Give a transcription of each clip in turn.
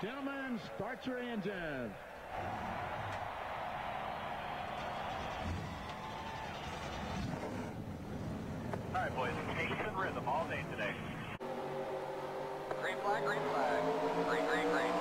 Gentlemen, start your engines. All right, boys, pace and rhythm all day today. Green flag, green flag. Green, green, green.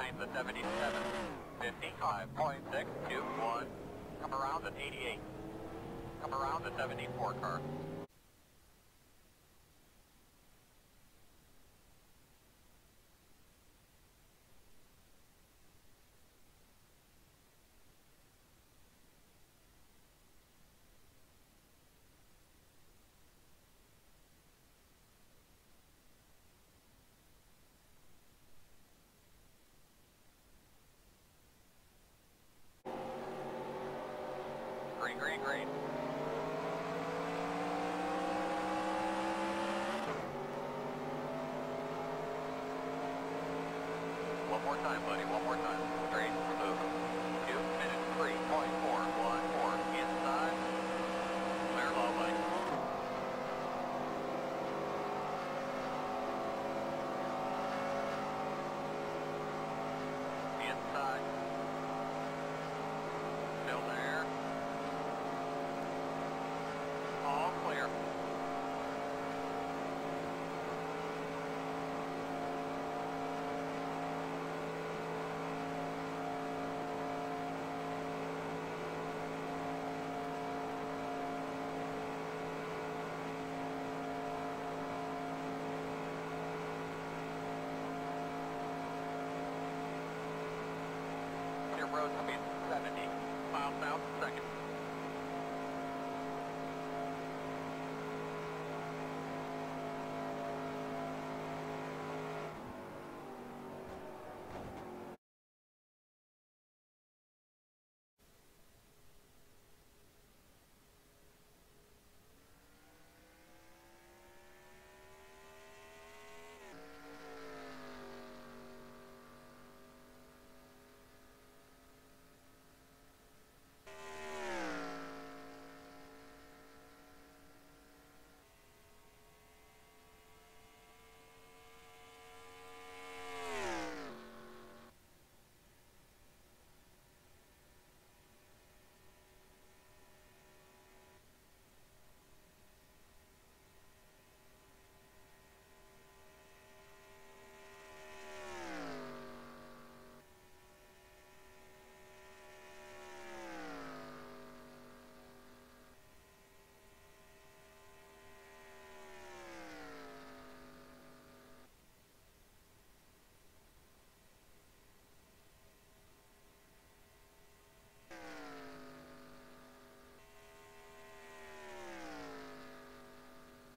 Behind the 77. 55.621. Come around at 88. Come around the 74 car. Green, green, green. One more time, buddy. One more time.